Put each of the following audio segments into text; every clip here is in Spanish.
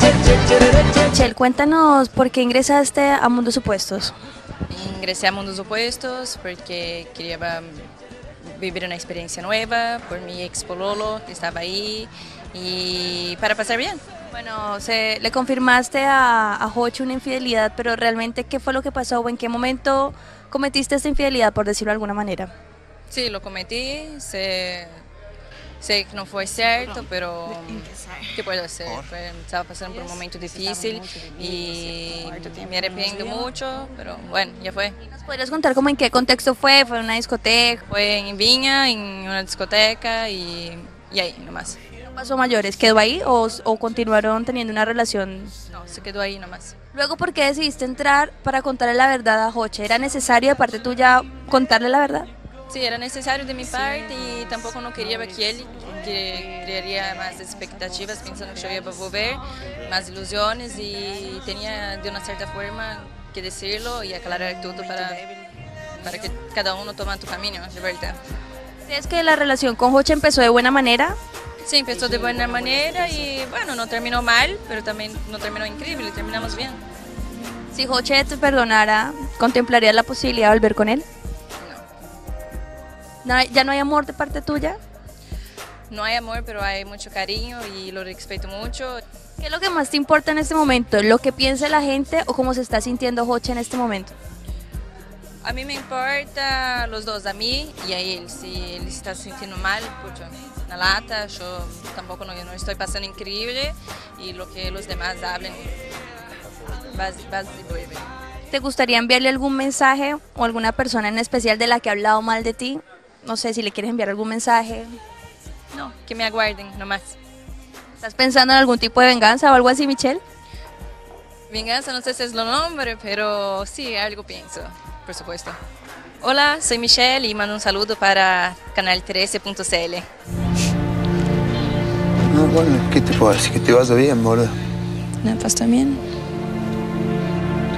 tchê, tchê, tchê, tchê. Michelle, cuéntanos por qué ingresaste a Mundos Supuestos. Ingresé a Mundos Opuestos porque quería mm, vivir una experiencia nueva por mi ex pololo que estaba ahí y para pasar bien. Bueno, se, le confirmaste a, a una infidelidad, pero realmente, ¿qué fue lo que pasó o en qué momento cometiste esta infidelidad, por decirlo de alguna manera? Sí, lo cometí, sé, sé que no fue cierto, pero ¿qué puedo hacer? Fue- estaba pasando por un momento difícil y me arrepiento mucho, pero bueno, ya fue. ¿Nos podrías contar cómo en qué contexto fue? ¿Fue en una discoteca? Fue en Viña, en una discoteca y, y ahí nomás. ¿No pasó mayores? ¿Quedó ahí o, o continuaron teniendo una relación? No, se quedó ahí nomás. Luego, ¿por qué decidiste entrar para contarle la verdad a Joche? ¿Era necesario de parte tuya contarle la verdad? Sí, era necesario de mi parte y tampoco no quería que él que crearía más expectativas pensando que yo iba a volver, más ilusiones y tenía de una cierta forma que decirlo y aclarar todo para, para que cada uno tome tu camino, de verdad. ¿Crees que la relación con Joche empezó de buena manera? Sí, empezó de buena manera y bueno, no terminó mal, pero también no terminó increíble, terminamos bien. Si Joche te perdonara, ¿contemplarías la posibilidad de volver con él? No hay- ¿Ya no hay amor de parte tuya? No hay amor, pero hay mucho cariño y lo respeto mucho. ¿Qué es lo que más te importa en este momento? ¿Lo que piensa la gente o cómo se está sintiendo Joche en este momento? A mí me importa los dos, a mí y a él. Si él está sintiendo mal, pucha, na lata, yo tampoco no, no estoy pasando increíble y lo que los demás hablen, vas, vas y vuelve. ¿Te gustaría enviarle algún mensaje o alguna persona en especial de la que ha hablado mal de ti? No sé si le quieres enviar algún mensaje. No, que me aguarden nomás. ¿Estás pensando en algún tipo de venganza o algo así, Michelle? Venganza, no sé si es lo nombre, pero sí, algo pienso, por supuesto. Hola, soy Michelle y mando un saludo para Canal 13.cl. No, bueno, ¿qué te puedo decir? Que te vaya bien, boludo. ¿Me pues también?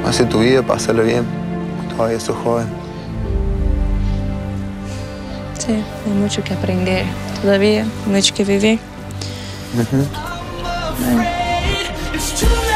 Hace tu vida, pásalo bien. Todavía sos joven. Sí, hay mucho que aprender todavía, mucho que vivir. Ujú. It's true.